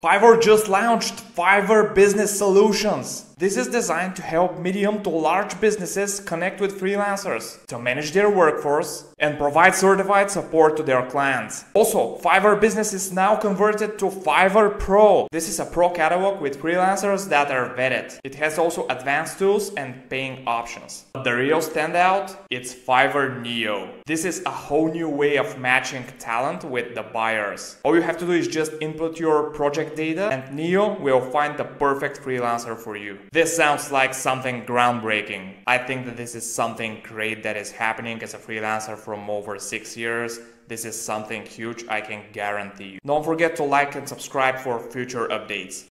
Fiverr just launched Fiverr Business Solutions. This is designed to help medium to large businesses connect with freelancers to manage their workforce and provide certified support to their clients. Also, Fiverr Business is now converted to Fiverr Pro. This is a pro catalog with freelancers that are vetted. It has also advanced tools and paying options. But the real standout, it's Fiverr Neo. This is a whole new way of matching talent with the buyers. All you have to do is just input your project data and Neo will find the perfect freelancer for you. This sounds like something groundbreaking. I think that this is something great that is happening as a freelancer from over six years. This is something huge, I can guarantee you. Don't forget to like and subscribe for future updates.